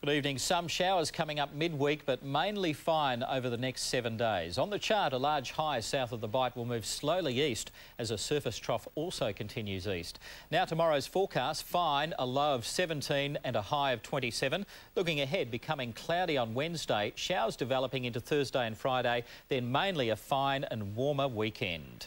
Good evening. Some showers coming up midweek, but mainly fine over the next seven days. On the chart, a large high south of the Bight will move slowly east as a surface trough also continues east. Now tomorrow's forecast, fine, a low of 17 and a high of 27. Looking ahead, becoming cloudy on Wednesday, showers developing into Thursday and Friday, then mainly a fine and warmer weekend.